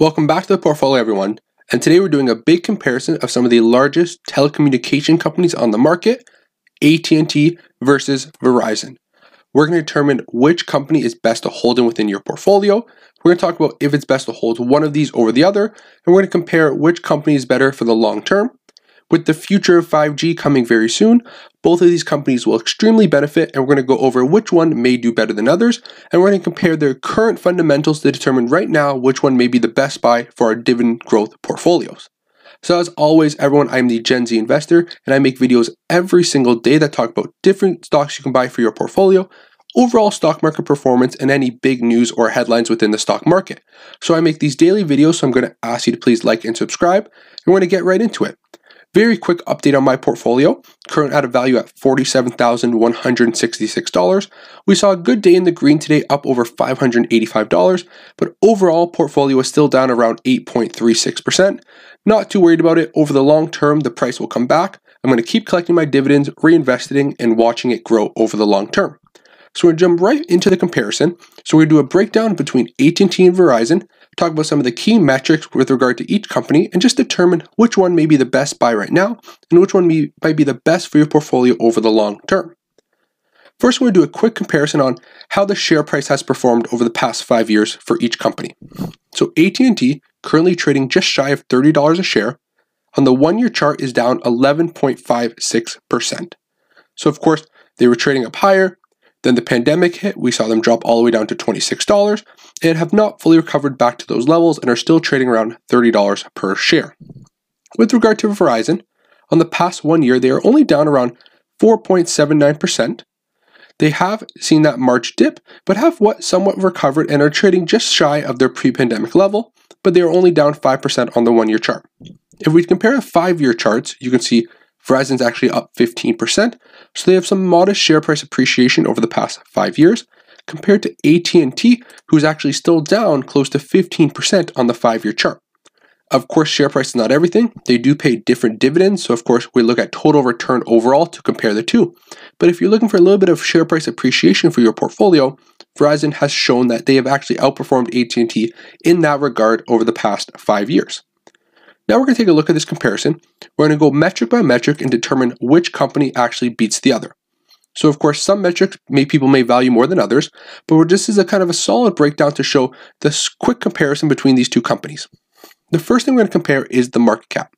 Welcome back to the portfolio everyone, and today we're doing a big comparison of some of the largest telecommunication companies on the market, AT&T versus Verizon. We're going to determine which company is best to hold in within your portfolio. We're going to talk about if it's best to hold one of these over the other, and we're going to compare which company is better for the long term. With the future of 5G coming very soon, both of these companies will extremely benefit, and we're going to go over which one may do better than others, and we're going to compare their current fundamentals to determine right now which one may be the best buy for our dividend growth portfolios. So, as always, everyone, I'm the Gen Z investor, and I make videos every single day that talk about different stocks you can buy for your portfolio, overall stock market performance, and any big news or headlines within the stock market. So, I make these daily videos, so I'm going to ask you to please like and subscribe, and we're going to get right into it. Very quick update on my portfolio. Current added value at $47,166. We saw a good day in the green today, up over $585, but overall portfolio is still down around 8.36%. Not too worried about it. Over the long term, the price will come back. I'm going to keep collecting my dividends, reinvesting, and watching it grow over the long term. So we're going to jump right into the comparison. So we're going to do a breakdown between AT&T and Verizon, talk about some of the key metrics with regard to each company, and just determine which one may be the best buy right now and which one may, might be the best for your portfolio over the long term. First, we're going to do a quick comparison on how the share price has performed over the past five years for each company. So AT&T currently trading just shy of $30 a share. On the one-year chart is down 11.56%. So of course, they were trading up higher, then the pandemic hit, we saw them drop all the way down to $26 and have not fully recovered back to those levels and are still trading around $30 per share. With regard to Verizon, on the past one year, they are only down around 4.79%. They have seen that March dip, but have what somewhat recovered and are trading just shy of their pre-pandemic level, but they are only down 5% on the one-year chart. If we compare the five-year charts, you can see Verizon's actually up 15%, so they have some modest share price appreciation over the past 5 years compared to AT&T who's actually still down close to 15% on the 5-year chart. Of course, share price is not everything. They do pay different dividends, so of course, we look at total return overall to compare the two. But if you're looking for a little bit of share price appreciation for your portfolio, Verizon has shown that they have actually outperformed AT&T in that regard over the past 5 years. Now we're going to take a look at this comparison. We're going to go metric by metric and determine which company actually beats the other. So of course, some metrics may people may value more than others, but this is a kind of a solid breakdown to show this quick comparison between these two companies. The first thing we're going to compare is the market cap.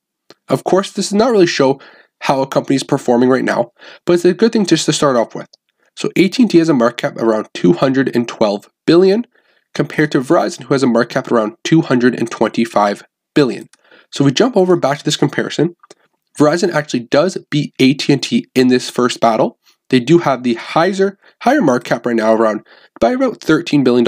Of course, this does not really show how a company is performing right now, but it's a good thing just to start off with. So AT&T has a market cap around 212 billion compared to Verizon who has a market cap around 225 billion. So we jump over back to this comparison. Verizon actually does beat AT&T in this first battle. They do have the higher, higher market cap right now around by about $13 billion.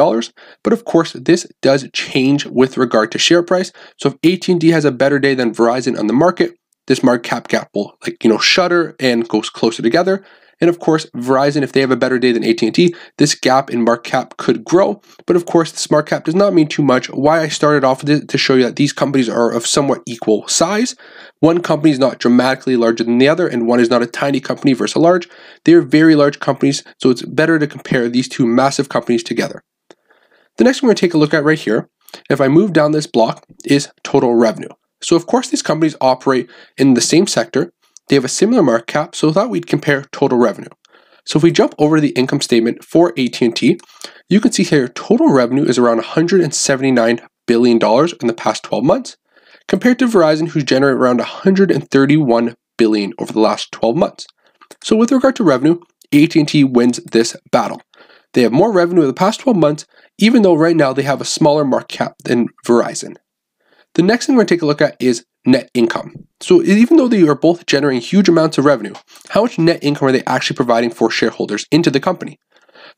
But of course, this does change with regard to share price. So if AT&T has a better day than Verizon on the market, this market cap gap will like, you know, shutter and goes closer together. And of course, Verizon, if they have a better day than AT&T, this gap in market cap could grow. But of course, the smart cap does not mean too much. Why I started off with it to show you that these companies are of somewhat equal size. One company is not dramatically larger than the other, and one is not a tiny company versus a large. They are very large companies, so it's better to compare these two massive companies together. The next one we're going to take a look at right here, if I move down this block, is total revenue. So of course, these companies operate in the same sector, they have a similar market cap, so thought we'd compare total revenue. So if we jump over to the income statement for AT&T, you can see here total revenue is around $179 billion in the past 12 months, compared to Verizon, who's generated around 131 billion over the last 12 months. So with regard to revenue, AT&T wins this battle. They have more revenue in the past 12 months, even though right now they have a smaller market cap than Verizon. The next thing we're going to take a look at is net income. So even though they are both generating huge amounts of revenue, how much net income are they actually providing for shareholders into the company?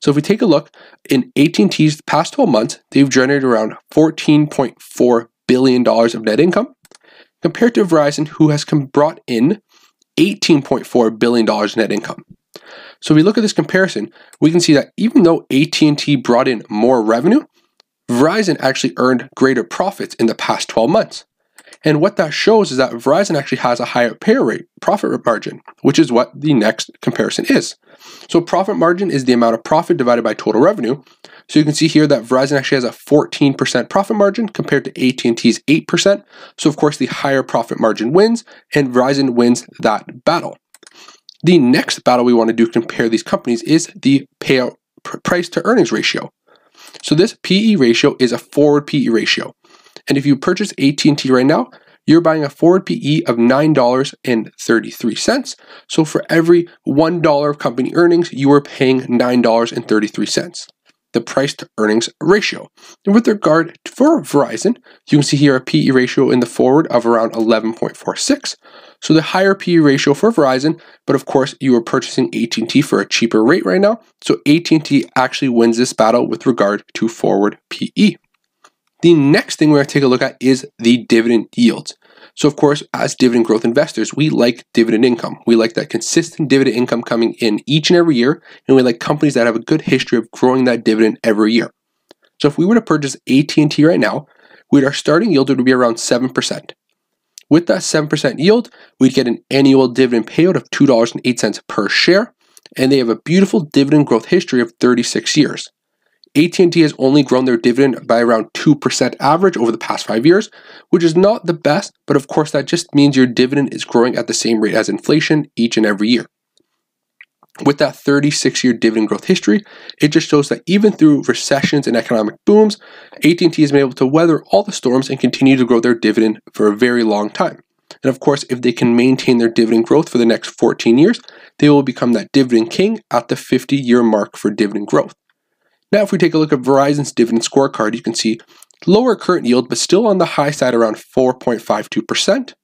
So if we take a look in AT&T's past 12 months, they've generated around $14.4 billion of net income compared to Verizon who has brought in $18.4 billion net income. So if we look at this comparison, we can see that even though AT&T brought in more revenue, Verizon actually earned greater profits in the past 12 months. And what that shows is that Verizon actually has a higher payer rate, profit margin, which is what the next comparison is. So profit margin is the amount of profit divided by total revenue. So you can see here that Verizon actually has a 14% profit margin compared to AT&T's 8%. So of course the higher profit margin wins and Verizon wins that battle. The next battle we want to do compare these companies is the payout price to earnings ratio. So this PE ratio is a forward PE ratio. And if you purchase AT&T right now, you're buying a forward PE of $9.33. So for every $1 of company earnings, you are paying $9.33 the price to earnings ratio. And with regard for Verizon, you can see here a PE ratio in the forward of around 11.46. So the higher PE ratio for Verizon, but of course you are purchasing AT&T for a cheaper rate right now. So AT&T actually wins this battle with regard to forward PE. The next thing we're going to take a look at is the dividend yields. So, of course, as dividend growth investors, we like dividend income. We like that consistent dividend income coming in each and every year, and we like companies that have a good history of growing that dividend every year. So, if we were to purchase AT&T right now, we'd our starting yield would be around 7%. With that 7% yield, we'd get an annual dividend payout of $2.08 per share, and they have a beautiful dividend growth history of 36 years. AT&T has only grown their dividend by around 2% average over the past 5 years, which is not the best, but of course that just means your dividend is growing at the same rate as inflation each and every year. With that 36 year dividend growth history, it just shows that even through recessions and economic booms, AT&T has been able to weather all the storms and continue to grow their dividend for a very long time. And of course, if they can maintain their dividend growth for the next 14 years, they will become that dividend king at the 50 year mark for dividend growth. Now, if we take a look at Verizon's dividend scorecard, you can see lower current yield, but still on the high side around 4.52%.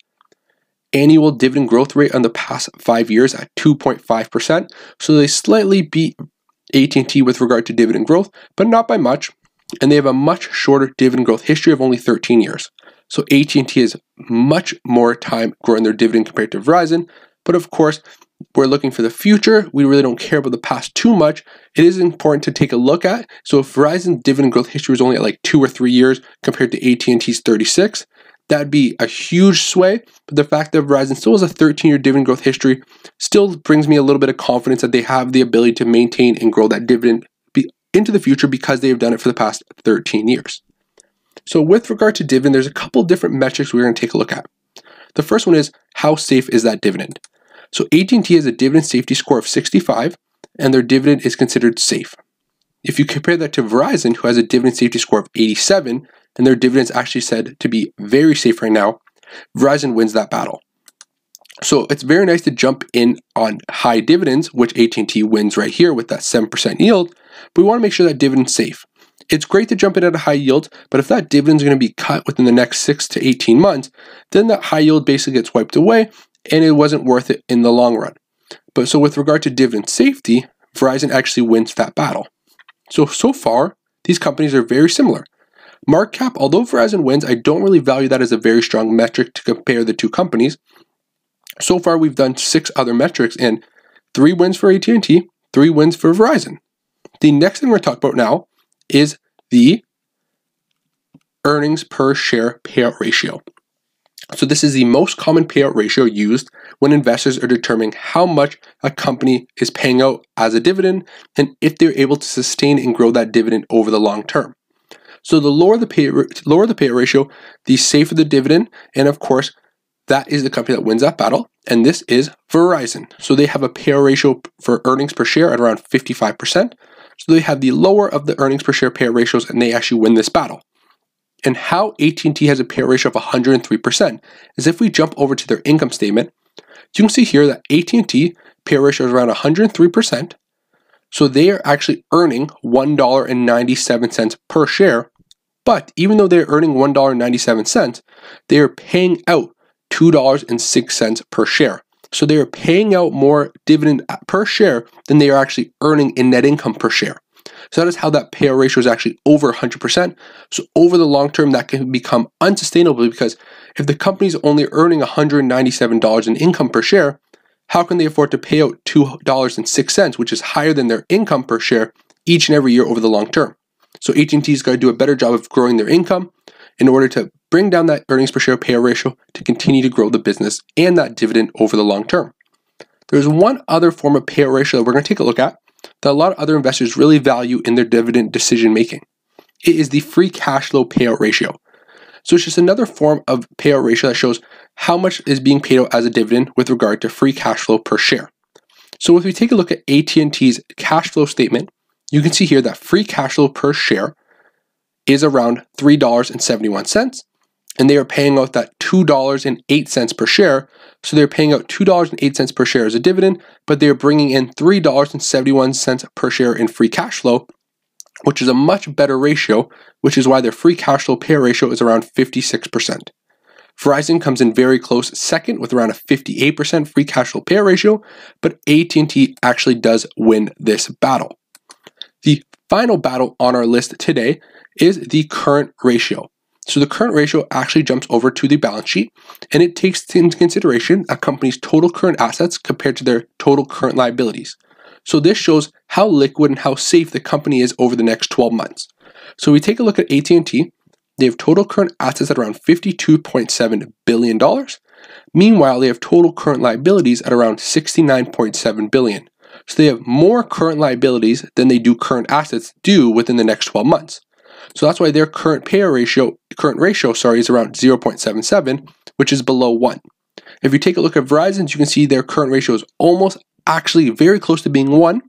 Annual dividend growth rate on the past five years at 2.5%. So they slightly beat AT&T with regard to dividend growth, but not by much. And they have a much shorter dividend growth history of only 13 years. So AT&T has much more time growing their dividend compared to Verizon. But of course, we're looking for the future. We really don't care about the past too much. It is important to take a look at. So if Verizon's dividend growth history was only at like two or three years compared to AT&T's 36, that'd be a huge sway. But the fact that Verizon still has a 13-year dividend growth history still brings me a little bit of confidence that they have the ability to maintain and grow that dividend into the future because they have done it for the past 13 years. So with regard to dividend, there's a couple different metrics we're going to take a look at. The first one is how safe is that dividend? So AT&T has a dividend safety score of 65 and their dividend is considered safe. If you compare that to Verizon who has a dividend safety score of 87 and their dividend is actually said to be very safe right now, Verizon wins that battle. So it's very nice to jump in on high dividends, which AT&T wins right here with that 7% yield, but we want to make sure that dividend's safe. It's great to jump in at a high yield, but if that dividend is going to be cut within the next 6 to 18 months, then that high yield basically gets wiped away and it wasn't worth it in the long run. But so with regard to dividend safety, Verizon actually wins that battle. So so far, these companies are very similar. Market cap, although Verizon wins, I don't really value that as a very strong metric to compare the two companies. So far, we've done six other metrics, and three wins for AT&T, three wins for Verizon. The next thing we're talking about now is the earnings per share payout ratio. So this is the most common payout ratio used when investors are determining how much a company is paying out as a dividend and if they're able to sustain and grow that dividend over the long term. So the lower the pay lower the payout ratio, the safer the dividend, and of course, that is the company that wins that battle. And this is Verizon. So they have a payout ratio for earnings per share at around 55%. So they have the lower of the earnings per share payout ratios and they actually win this battle and how AT&T has a payout ratio of 103% is if we jump over to their income statement, you can see here that AT&T payout ratio is around 103%. So they are actually earning $1.97 per share. But even though they're earning $1.97, they are paying out $2.06 per share. So they are paying out more dividend per share than they are actually earning in net income per share. So that is how that payout ratio is actually over 100%. So over the long term, that can become unsustainable because if the company is only earning $197 in income per share, how can they afford to pay out $2.06, which is higher than their income per share each and every year over the long term? So AT&T's got to do a better job of growing their income in order to bring down that earnings per share payout ratio to continue to grow the business and that dividend over the long term. There's one other form of payout ratio that we're going to take a look at that a lot of other investors really value in their dividend decision making. It is the free cash flow payout ratio. So it's just another form of payout ratio that shows how much is being paid out as a dividend with regard to free cash flow per share. So if we take a look at AT&T's cash flow statement, you can see here that free cash flow per share is around $3.71 and they are paying out that $2.08 per share. So they're paying out $2.08 per share as a dividend, but they're bringing in $3.71 per share in free cash flow, which is a much better ratio, which is why their free cash flow payout ratio is around 56%. Verizon comes in very close second with around a 58% free cash flow payout ratio, but AT&T actually does win this battle. The final battle on our list today is the current ratio. So the current ratio actually jumps over to the balance sheet and it takes into consideration a company's total current assets compared to their total current liabilities. So this shows how liquid and how safe the company is over the next 12 months. So we take a look at AT&T. They have total current assets at around $52.7 billion. Meanwhile, they have total current liabilities at around 69.7 billion. So they have more current liabilities than they do current assets due within the next 12 months. So that's why their current payout ratio, current ratio, sorry, is around 0.77, which is below one. If you take a look at Verizon's, you can see their current ratio is almost actually very close to being one,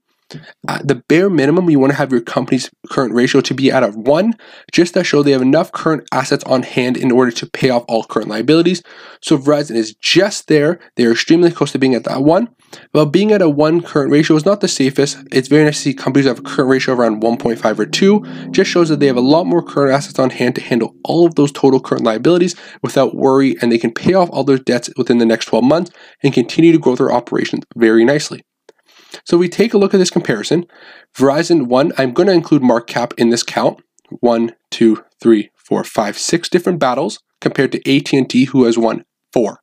at the bare minimum, you want to have your company's current ratio to be at a one, just to show they have enough current assets on hand in order to pay off all current liabilities. So Verizon is just there. They're extremely close to being at that one. But being at a one current ratio is not the safest. It's very nice to see companies have a current ratio around 1.5 or 2. Just shows that they have a lot more current assets on hand to handle all of those total current liabilities without worry, and they can pay off all their debts within the next 12 months and continue to grow their operations very nicely. So we take a look at this comparison. Verizon, one, I'm going to include market cap in this count. One, two, three, four, five, six different battles compared to AT&T, who has won four.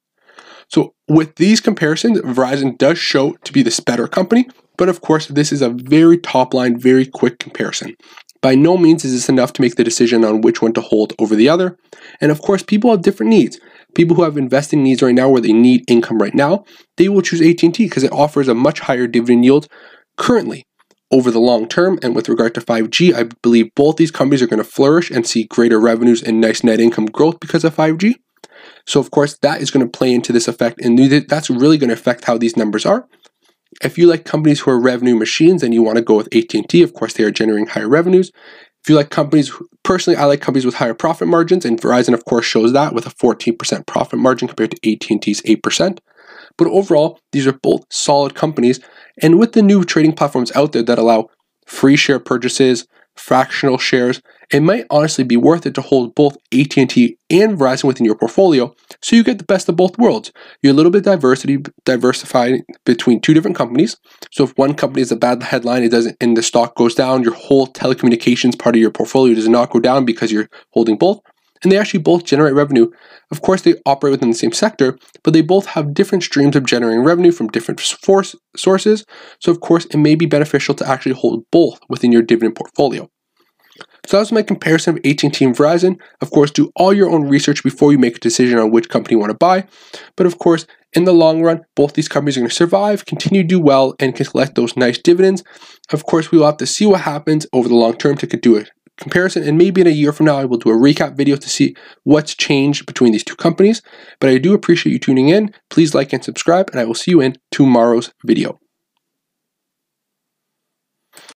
So with these comparisons, Verizon does show to be this better company, but of course, this is a very top line, very quick comparison. By no means is this enough to make the decision on which one to hold over the other. And of course, people have different needs people who have investing needs right now where they need income right now, they will choose AT&T because it offers a much higher dividend yield currently. Over the long term, and with regard to 5G, I believe both these companies are going to flourish and see greater revenues and nice net income growth because of 5G. So, of course, that is going to play into this effect, and that's really going to affect how these numbers are. If you like companies who are revenue machines and you want to go with AT&T, of course, they are generating higher revenues. If you like companies, personally, I like companies with higher profit margins, and Verizon, of course, shows that with a 14% profit margin compared to AT&T's 8%. But overall, these are both solid companies, and with the new trading platforms out there that allow free share purchases, fractional shares, it might honestly be worth it to hold both AT&T and Verizon within your portfolio so you get the best of both worlds. You're a little bit diversity diversified between two different companies. So if one company is a bad headline, it doesn't and the stock goes down, your whole telecommunications part of your portfolio does not go down because you're holding both. And they actually both generate revenue. Of course, they operate within the same sector, but they both have different streams of generating revenue from different force sources. So, of course, it may be beneficial to actually hold both within your dividend portfolio. So that was my comparison of AT&T and Verizon. Of course, do all your own research before you make a decision on which company you want to buy. But of course, in the long run, both these companies are going to survive, continue to do well, and can collect those nice dividends. Of course, we will have to see what happens over the long term to do a comparison. And maybe in a year from now, I will do a recap video to see what's changed between these two companies. But I do appreciate you tuning in. Please like and subscribe, and I will see you in tomorrow's video.